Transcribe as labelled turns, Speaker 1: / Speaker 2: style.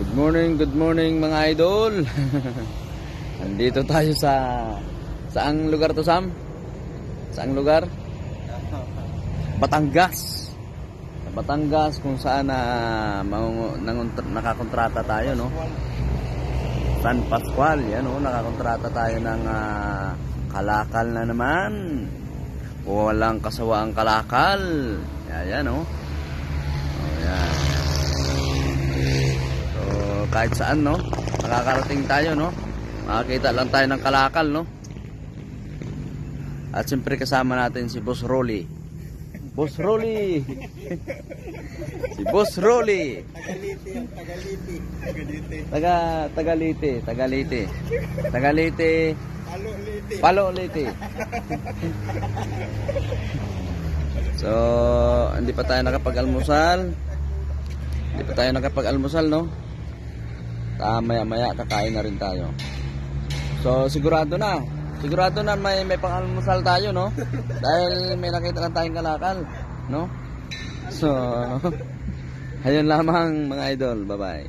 Speaker 1: Good morning, good morning mga idol. Nandito tayo sa saang lugar to Sam? Saang lugar? Batangas. Sa Batangas kung saan na uh, nakakontrata tayo no. San Pascual, yan oh, nakakontrata tayo ng ah, kalakal na naman. Walang kasawa ang kalakal. Yan, yan oh. Oh, yan. So, kahit saan, no? Nakakarating tayo, no? Makakita lang tayo ng kalakal, no? At siyempre kasama natin si Boss Rolly. Boss Rolly! si Boss Rolly!
Speaker 2: Tagaliti ang Tagaliti. Tagaliti.
Speaker 1: Taga, Tagalite, Tagalite. Tagalite,
Speaker 2: Alo liti.
Speaker 1: Palo Leyte. so, hindi pa tayo nakapag-almusal. Hindi pa tayo nakapag-almusal, no? Ah, maya-maya kakain na rin tayo. So, sigurado na. Sigurado na may may pang-almusal tayo, no? Dahil may nakita na tayong kalakal, no? So, ayun lamang mga idol. Bye-bye.